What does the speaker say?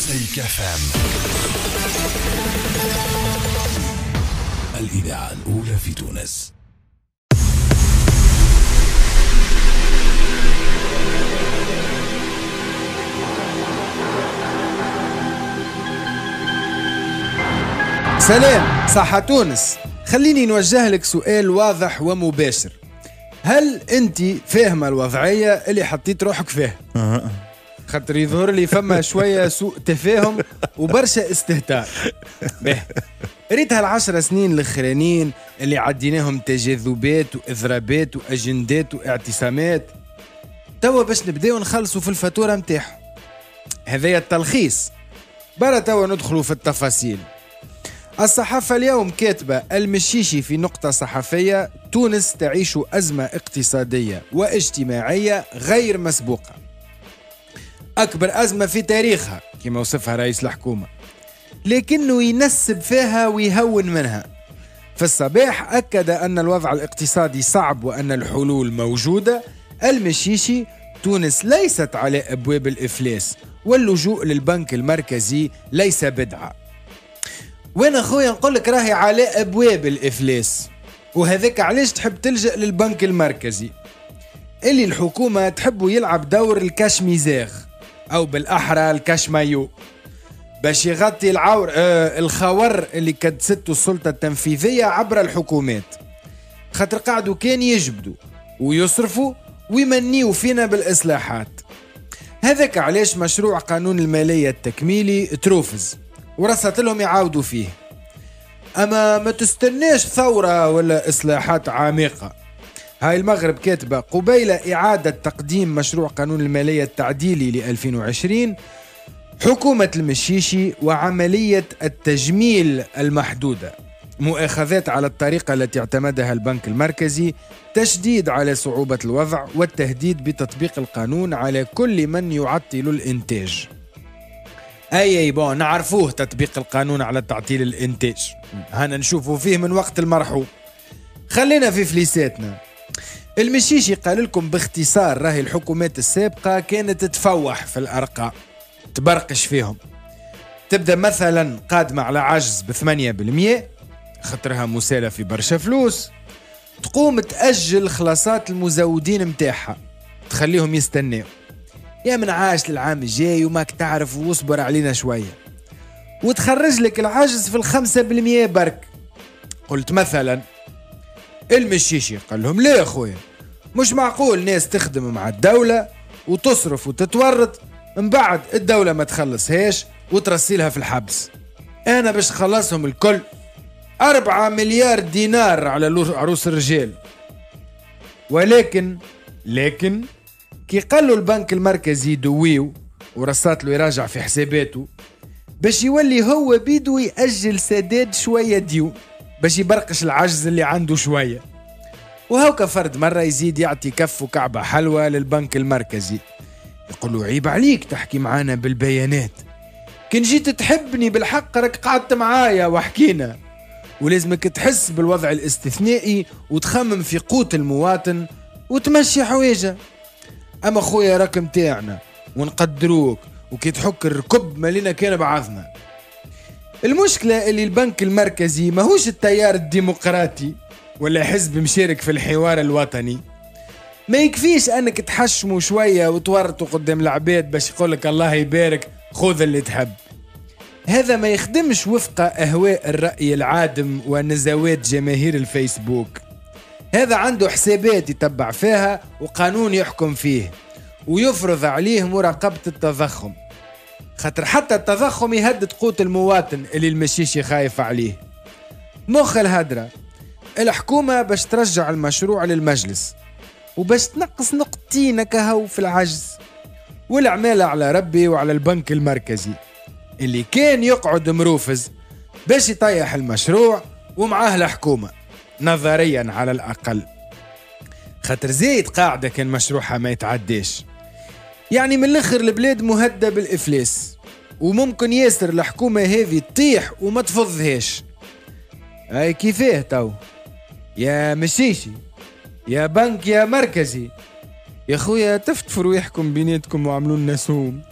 مزيكا فام الإذاعة الأولى في تونس. سلام صحة تونس. خليني نوجه لك سؤال واضح ومباشر. هل أنت فاهمة الوضعية اللي حطيت روحك فيها؟ خاطر يظهر لي فما شوية سوء تفاهم وبرشا استهتار. به ريت هالعشر سنين الاخرانيين اللي عديناهم تجاذبات وإضرابات وأجندات واعتصامات توا باش نبداو نخلصوا في الفاتورة نتاعهم هذايا التلخيص. برا توا ندخلوا في التفاصيل. الصحافة اليوم كاتبة المشيشي في نقطة صحفية تونس تعيش أزمة اقتصادية واجتماعية غير مسبوقة. أكبر أزمة في تاريخها كما وصفها رئيس الحكومة لكنه ينسب فيها ويهون منها. في الصباح أكد أن الوضع الاقتصادي صعب وأن الحلول موجودة. المشيشي تونس ليست على أبواب الإفلاس واللجوء للبنك المركزي ليس بدعة. وين اخويا نقول لك راهي على أبواب الإفلاس. وهذاك علاش تحب تلجأ للبنك المركزي؟ اللي الحكومة تحبه يلعب دور ال cache-misère أو بالأحرى ال cache-maillot باش يغطي العور آه الخور اللي كدسته السلطة التنفيذية عبر الحكومات. خاطر قعدوا كان يجبدوا ويصرفوا ويمنيوا فينا بالإصلاحات. هذاك علاش مشروع قانون المالية التكميلي ترفض ورصات لهم يعاودوا فيه. أما ما تستناش ثورة ولا إصلاحات عميقة. هاي المغرب كاتبة قبيل إعادة تقديم مشروع قانون المالية التعديلي ل 2020 حكومة المشيشي وعملية التجميل المحدودة. مؤاخذات على الطريقة التي اعتمدها البنك المركزي تشديد على صعوبة الوضع والتهديد بتطبيق القانون على كل من يعطل الإنتاج. أي أي بون نعرفوه تطبيق القانون على تعطيل الإنتاج. هنا نشوفوا فيه من وقت المرحوم خلينا في فليساتنا. المشيشي قال لكم باختصار راهي الحكومات السابقة كانت تفوح في الأرقام تبرقش فيهم. تبدأ مثلا قادمة على عجز بثمانية بالمية خطرها مسالة في برشا فلوس. تقوم تأجل خلاصات المزودين متاعها تخليهم يستناو. يا من عاش للعام الجاي وماك تعرف واصبر علينا شوية. وتخرج لك العجز في الخمسة بالمية برك. قلت مثلا المشيشي قال لهم يا خويا. مش معقول ناس تخدم مع الدولة وتصرف وتتورط من بعد الدولة ما تخلصهاش وترسيلها في الحبس. أنا باش خلصهم الكل أربعة مليار دينار على عروس الرجال. ولكن لكن كي قال له البنك المركزي دويو ورصات له يراجع في حساباته باش يولي هو بيدو يأجل سداد شوية ديون باش يبرقش العجز اللي عنده شوية. وهوكا فرد مرة يزيد يعطي كف وكعبة حلوة للبنك المركزي. يقول له عيب عليك تحكي معانا بالبيانات. كان جيت تحبني بالحق راك قعدت معايا وحكينا. ولازمك تحس بالوضع الاستثنائي وتخمم في قوت المواطن وتمشي حوايجه أما خويا راك متاعنا ونقدروك وكي تحك الركب مالينا كان بعضنا المشكلة اللي البنك المركزي ماهوش التيار الديمقراطي. ولا حزب مشارك في الحوار الوطني. ما يكفيش أنك تحشموا شوية وتورطوا قدام العباد باش يقولك الله يبارك خذ اللي تحب. هذا ما يخدمش وفق أهواء الرأي العادم ونزوات جماهير الفيسبوك. هذا عنده حسابات يتبع فيها وقانون يحكم فيه ويفرض عليه مراقبة التضخم. خاطر حتى التضخم يهدد قوت المواطن اللي المشيشي خايف عليه. مخ الهدرة. الحكومة باش ترجع المشروع للمجلس وباش تنقص نقطتين كهو في العجز. والعمالة على ربي وعلى البنك المركزي اللي كان يقعد مروفز باش يطيح المشروع ومعاه الحكومة نظريا على الأقل. خاطر زايد قاعدة كان مشروعها ما يتعداش. يعني من الآخر البلاد مهدة بالإفلاس وممكن ياسر الحكومة هذه تطيح وما تفضهاش. أي كيفاه تو؟ يا مشيشي يا بنك يا مركزي. يا خويا تفتفروا يحكم بيناتكم وعملوا لنا سوم